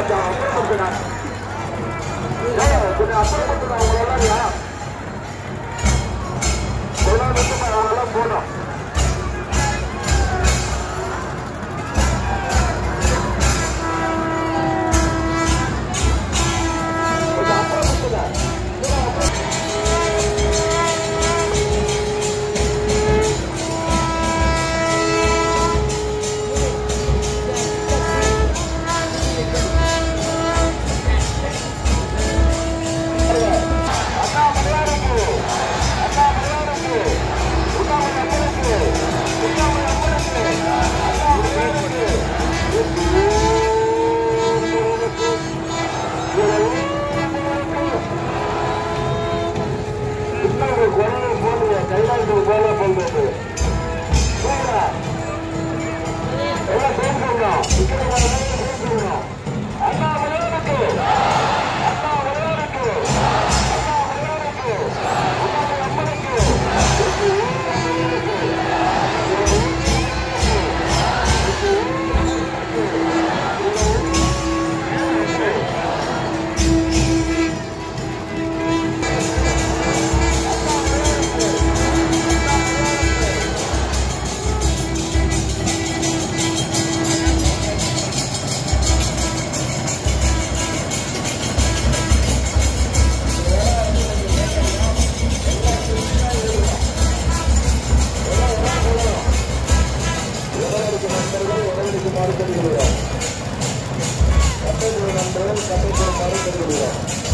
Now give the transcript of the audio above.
行う。வெள்ளை போட்டு கைலாயத்துக்கு போல போல்றது 네.